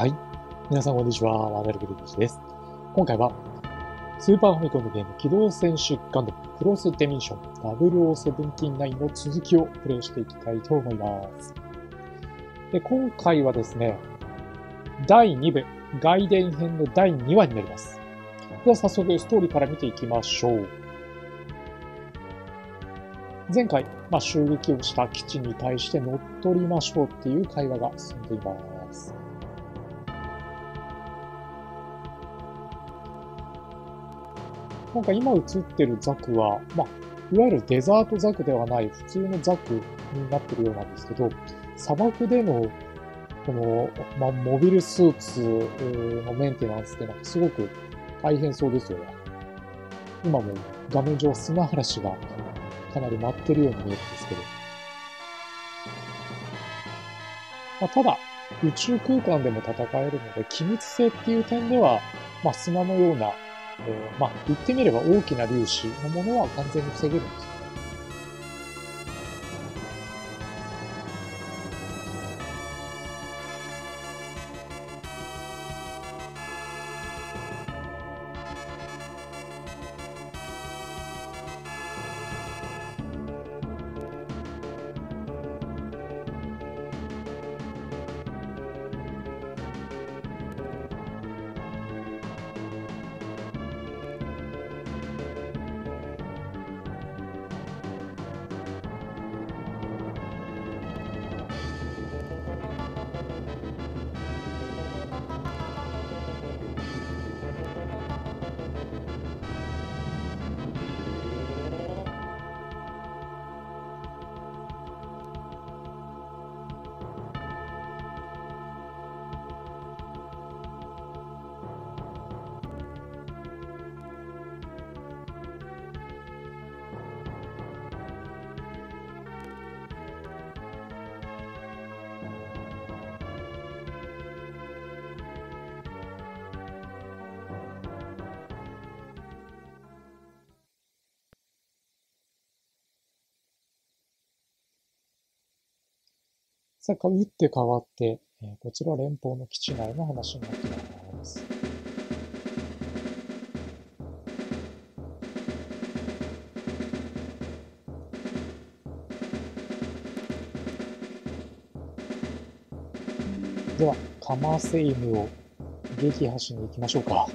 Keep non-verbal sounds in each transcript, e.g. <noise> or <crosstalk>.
はい。皆さんこんにちは。ワーナルグループです。今回は、スーパーファミコンのゲーム、機動戦士ガンダムクロスデミッション0079の続きをプレイしていきたいと思います。で、今回はですね、第2部、外伝編の第2話になります。では早速ストーリーから見ていきましょう。前回、まあ、襲撃をした基地に対して乗っ取りましょうっていう会話が進んでいます。なんか今映ってるザクは、まあ、いわゆるデザートザクではない普通のザクになってるようなんですけど、砂漠でのこの、まあ、モビルスーツのメンテナンスってなんかすごく大変そうですよね。今も画面上砂嵐がかなり舞ってるように見えるんですけど。まあ、ただ、宇宙空間でも戦えるので、機密性っていう点では、まあ、砂のような、まあ、言ってみれば大きな粒子のものは完全に防げるんですさあ、打って変わって、えこちら連邦の基地内の話になっています。では、カマセイムを撃破しに行きましょうか。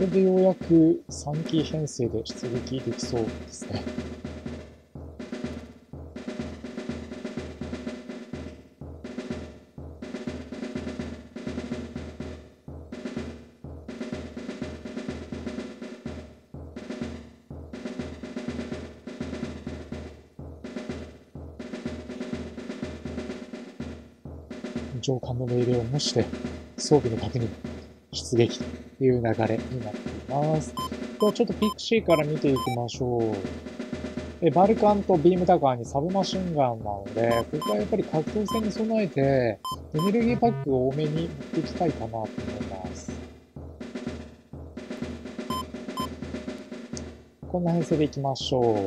れでようやく3機編成で出撃できそうですね。上官の命令を無視して装備の確認、出撃という流れになっています。ではちょっとピクシーから見ていきましょう。えバルカンとビームダガーにサブマシンガンなので、ここはやっぱり格闘戦に備えて、エネルギーパックを多めに持っていきたいかなと思います。こんな編成でいきましょう。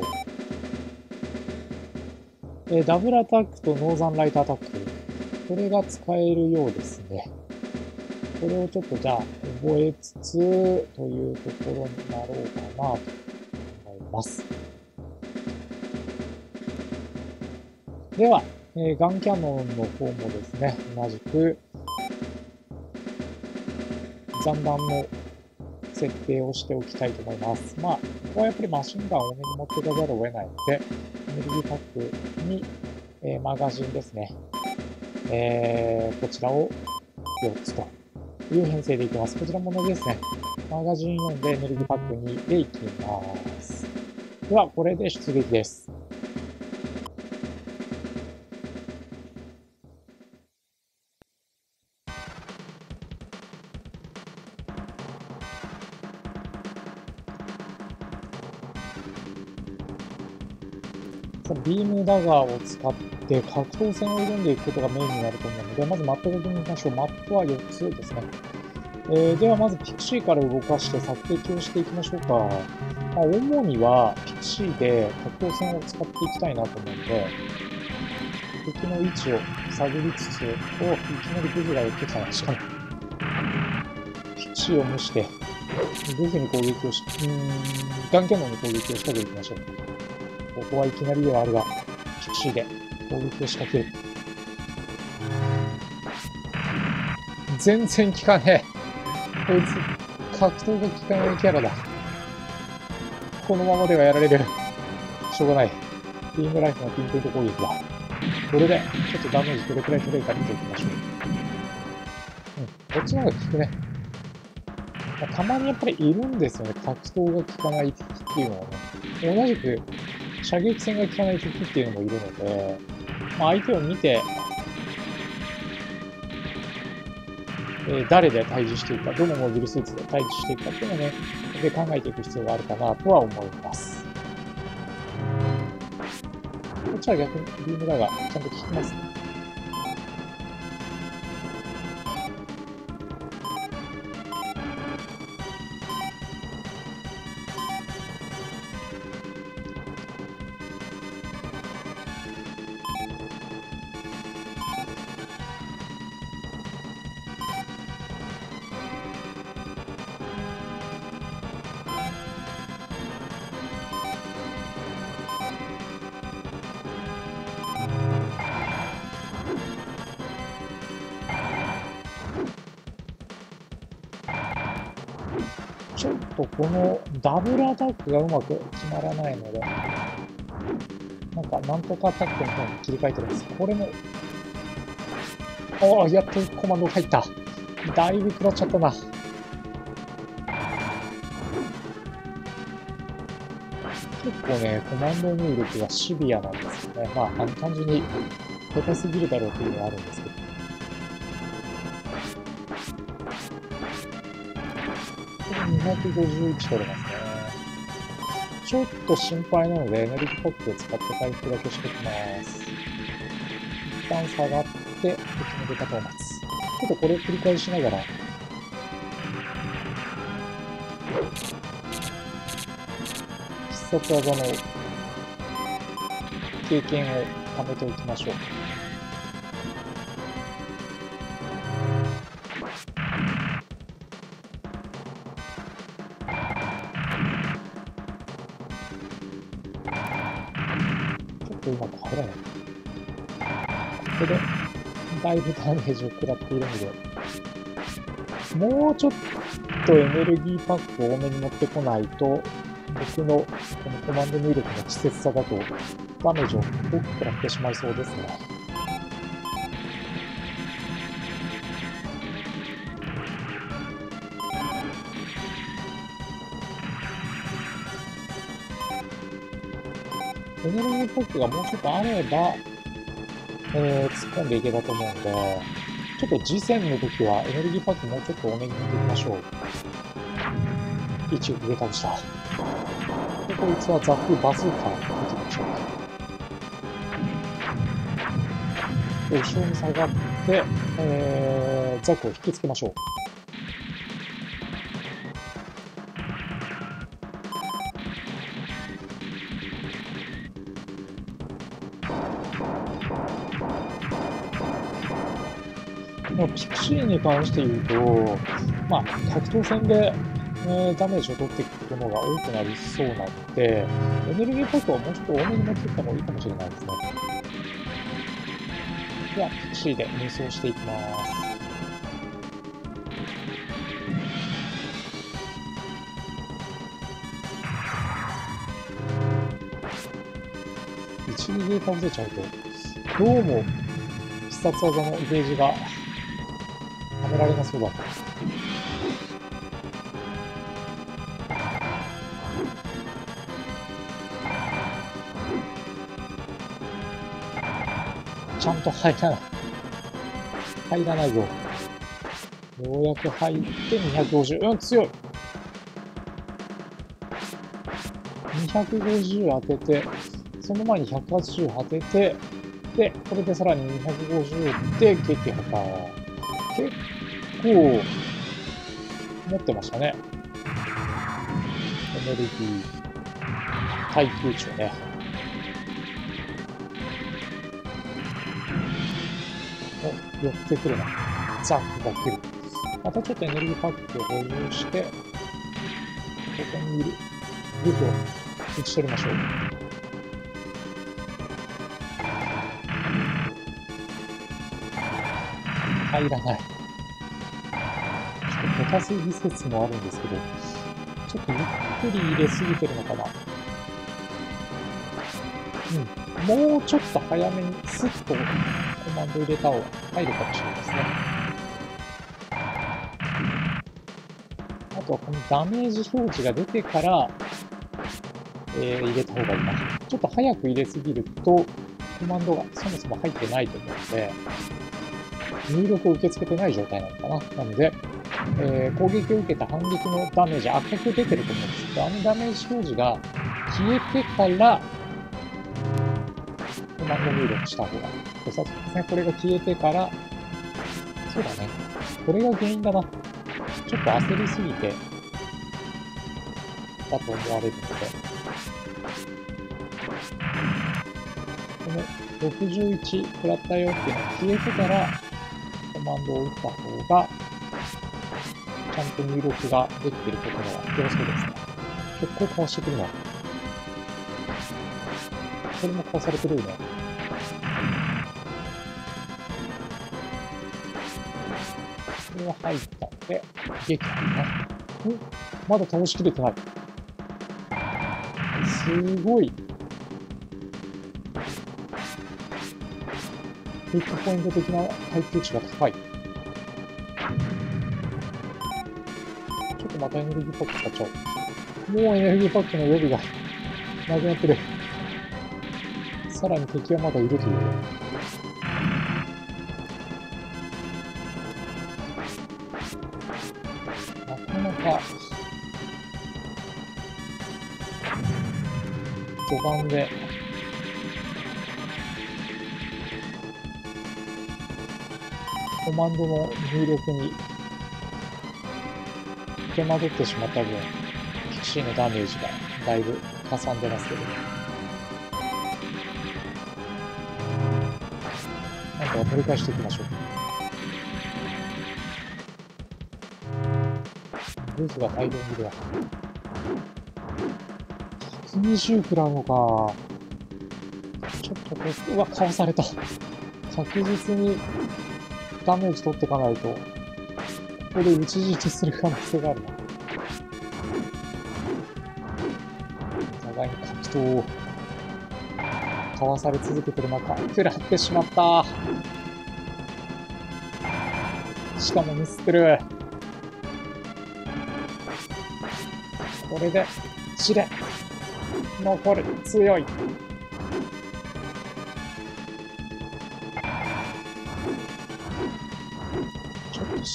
えダブルアタックとノーザンライトアタック。これが使えるようですね。これをちょっとじゃあ覚えつつというところになろうかなと思います。では、えー、ガンキャノンの方もですね、同じく残弾の設定をしておきたいと思います。まあ、ここはやっぱりマシンガンを多めに持っていかざるを得ないので、エネルギーパックに、えー、マガジンですね。えー、こちらを4つとという編成でいきます。こちらも同じですね。マガジン4でエネルギーパック2でいきます。では、これで出撃です。ビームダガーを使って格闘戦を挑んでいくことがメインになると思うので、まずマップを見ましょう。マップは4つですね。えー、ではまずピクシーから動かして索敵をしていきましょうか。まあ、主にはピクシーで格闘戦を使っていきたいなと思うので、敵の位置を探りつつ、おいきなりグズが寄ってきたな、しかも。ピクシーを無して、グズに攻撃をし、うーん、ガンキャノンに攻撃を仕掛けていきましょう。ここはいきなりではあるが、ピクシーで攻撃を仕掛ける。全然効かねえ。こいつ、格闘が効かないキャラだ。このままではやられる。しょうがない。ビームライフのピンポイント攻撃だ。これで、ちょっとダメージどれくらい取れるか見ていきましょう。うん、こっちの方が効くね。たまにやっぱりいるんですよね。格闘が効かない敵っていうのはね。同じく、射撃戦が効かない敵っていうのもいるので、まあ、相手を見て、え誰で対峙していくか、どのモビルスーツで対峙していくかっていうのをね、で考えていく必要があるかなとは思います。こっちは逆にビームだがちゃんと効きますね。とこのダブルアタックがうまく決まらないので、なんか、なんとかアタックの方に切り替えてるんです。これも、ああ、やっとコマンド入った。だいぶ食らっちゃったな。結構ね、コマンド入力がシビアなんですよね。まあ、単純に下手すぎるだろうっていうのはあるんですけど。251取れますね。ちょっと心配なので、エネルギーポックを使って回復だけしておきます。一旦下がって、敵の出方を待つ。ちょっとこれを繰り返しながら、必殺技の経験を貯めておきましょう。だいぶダメージを食らっているので、もうちょっとエネルギーパックを多めに持ってこないと、僕のこのコマンド入力の稚拙さだと、ダメージを多く食らってしまいそうですね。エネルギーポックがもうちょっとあれば、えー、突っ込んでいけたと思うんで、ちょっと次戦の時はエネルギーパックもうちょっと多めに持っていきましょう。一応上倒した。で、こいつはザクバズーカー見てきましょう。で、後ろに下がって、えー、ザクを引きつけましょう。まあ、ピクシーに関して言うと、まあ、格闘戦で、えー、ダメージを取っていくことのが多くなりそうなので、エネルギーポイントをもうちょっと多めに持っていった方がいいかもしれないですね。では、ピクシーで無双していきます。一撃で倒せちゃうと、どうも必殺技のゲージがそうだ。ちゃんと入らない。入らないぞ。ようやく入って250。うん、強い。250当てて、その前に180当てて、で、これでさらに250で撃破か。結構、持ってましたね。エネルギー、耐久値をね。お、寄ってくるな。ザックが来る。またちょっとエネルギーパックを保有して、ここにいるグフを打ち取りましょう。入らない。ちょっと下手すぎ説もあるんですけど、ちょっとゆっくり入れすぎてるのかな。うん。もうちょっと早めにスッとコマンド入れた方が入るかもしれないですね。あとはこのダメージ表示が出てから、えー、入れた方がいいな。ちょっと早く入れすぎると、コマンドがそもそも入ってないと思うので、入力を受け付けてない状態なのかな。なので、えー、攻撃を受けた反撃のダメージ赤く出てると思うんですけど、あのダメージ表示が消えてから、コマンド入力した方が良さそうですね。これが消えてから、そうだね。これが原因だな。ちょっと焦りすぎて、だと思われるので、この61食らったよっていうのが消えてからコマンドを打った方がちゃんと入力ができてることがよろしいですね。結構かわしてくるな。これもかわされてるよね。これは入ったんで、撃破ね。んまだ倒しきれてない。すごいヒットポイント的な耐久値が高い。ちょっとまたエネルギーパック使っちゃおう。もうエネルギーパックの予備が <laughs> なくなってる。さらに敵はまだいるという。なかなか、序盤でコマンドの入力に手間取ってしまった分、ピクシーのダメージがだいぶかさんでますけど。なんか取り返していきましょう。ルーズが大量にいるわ。120食らうのか。ちょっとこれ、うわ、かわされた。確実にダメージ取っていかないと、ここで打ち打ちする可能性があるな。お互いに格闘をかわされ続けてる中、食らってしまった。しかもミスってる。これで、試練。残る。強い。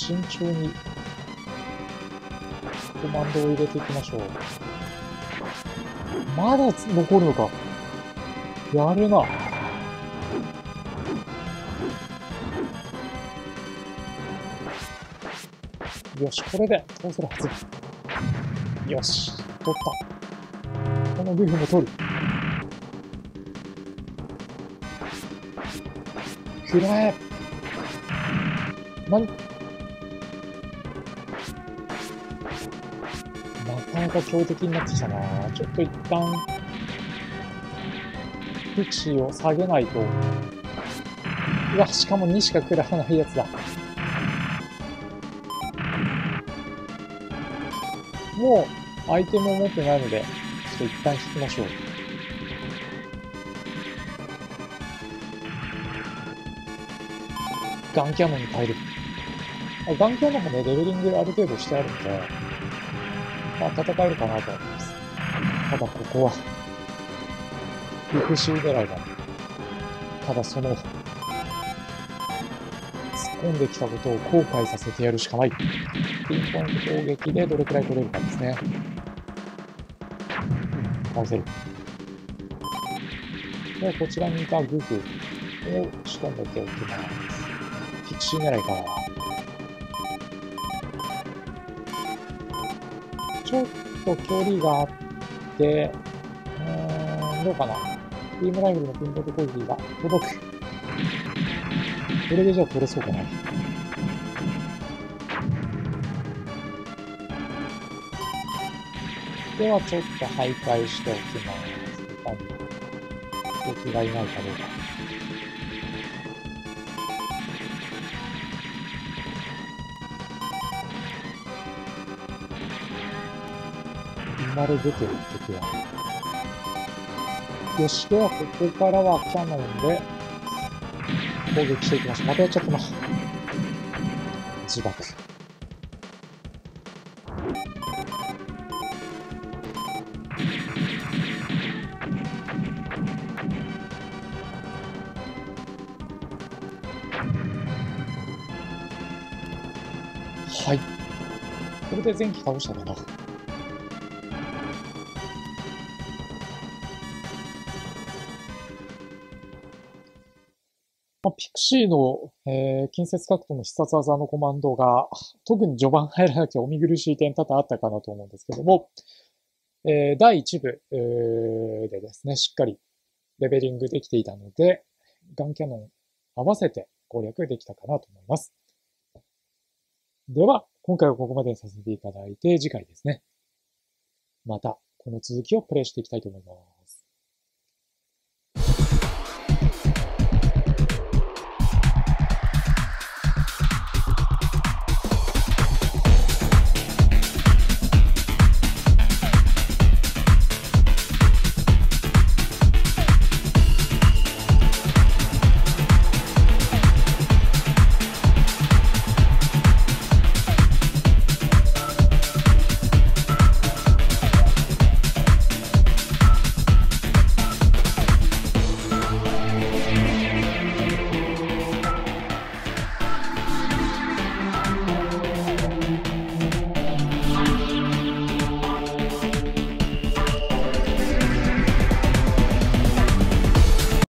慎重にコマンドを入れていきましょう。まだ残るのか。やるな。よし、これで倒せるはず。よし、取った。このグフも取る。くらえ何？なか強敵になってきたなちょっと一旦、ピクシーを下げないと。うわ、しかも2しか食らわないやつだ。もう、アイテムを持ってないので、ちょっと一旦引きましょう。ガンキャノンに変える。あガンキャノンもね、レベリングある程度してあるんで、まあ、戦えるかなと思います。ただ、ここは、復讐狙いだ。ただ、その、突っ込んできたことを後悔させてやるしかない。ピンポイント攻撃でどれくらい取れるかですね。倒せる。で、こちらにいたグフを仕留めておきます。ピクシー狙いか。ちょっと距離があって、うーん、どうかな。ビームライフルのピンポイント攻撃が届く。これでじゃあ取れそうかな。ではちょっと徘徊しておきます。敵がいないかどうか。まで出てる敵は。よし、ではここからはキャノンで攻撃していきましょう。またやっちゃったな。自爆。はい。これで前期倒したかな。まあ、ピクシーの、えー、近接格闘の必殺技のコマンドが、特に序盤入らなくてお見苦しい点多々あったかなと思うんですけども、えー、第1部、えー、でですね、しっかりレベリングできていたので、ガンキャノン合わせて攻略できたかなと思います。では、今回はここまでにさせていただいて、次回ですね。また、この続きをプレイしていきたいと思います。